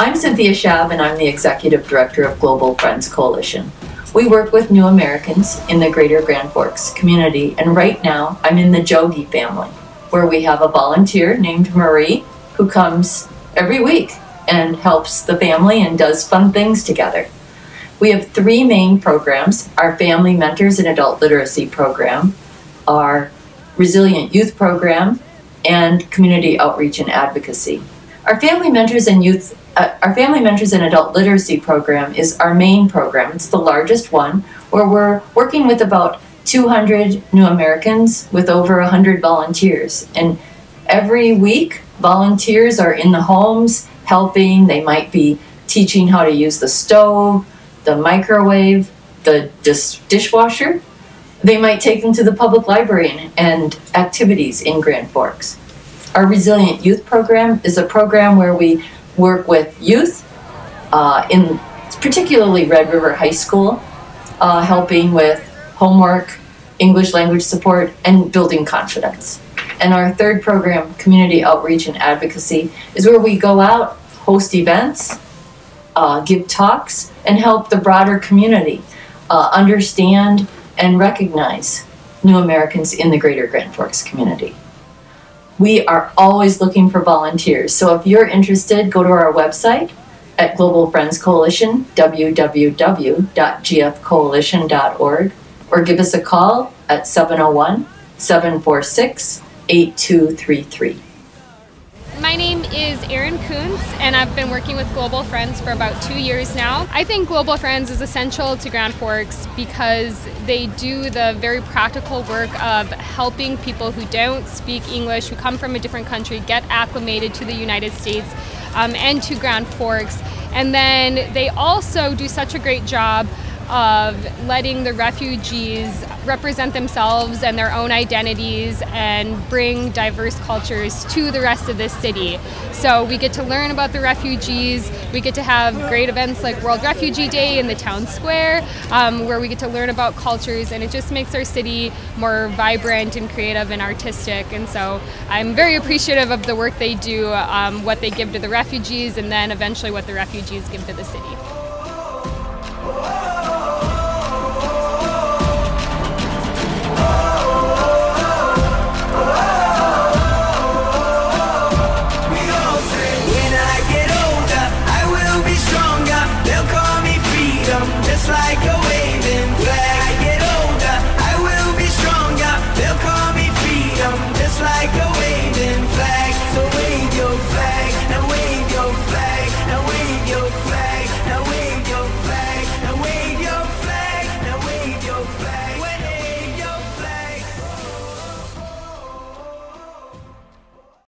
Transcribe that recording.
I'm Cynthia Schab, and I'm the Executive Director of Global Friends Coalition. We work with new Americans in the greater Grand Forks community, and right now I'm in the Jogi family, where we have a volunteer named Marie who comes every week and helps the family and does fun things together. We have three main programs our Family Mentors and Adult Literacy program, our Resilient Youth program, and Community Outreach and Advocacy. Our Family Mentors and Youth uh, our Family Mentors and Adult Literacy program is our main program. It's the largest one where we're working with about 200 new Americans with over 100 volunteers. And every week, volunteers are in the homes helping. They might be teaching how to use the stove, the microwave, the dish- dishwasher. They might take them to the public library and, and activities in Grand Forks. Our Resilient Youth program is a program where we work with youth uh, in particularly Red River High School, uh, helping with homework, English language support, and building confidence. And our third program, Community Outreach and Advocacy, is where we go out, host events, uh, give talks, and help the broader community uh, understand and recognize new Americans in the greater Grand Forks community. We are always looking for volunteers. So if you're interested, go to our website at Global Friends Coalition, www.gfcoalition.org, or give us a call at 701 746 8233. My name is Erin Coons, and I've been working with Global Friends for about two years now. I think Global Friends is essential to Grand Forks because they do the very practical work of helping people who don't speak English, who come from a different country, get acclimated to the United States um, and to Grand Forks. And then they also do such a great job of letting the refugees represent themselves and their own identities and bring diverse cultures to the rest of this city. So we get to learn about the refugees, we get to have great events like World Refugee Day in the town square, um, where we get to learn about cultures, and it just makes our city more vibrant and creative and artistic. And so I'm very appreciative of the work they do, um, what they give to the refugees, and then eventually what the refugees give to the city. like a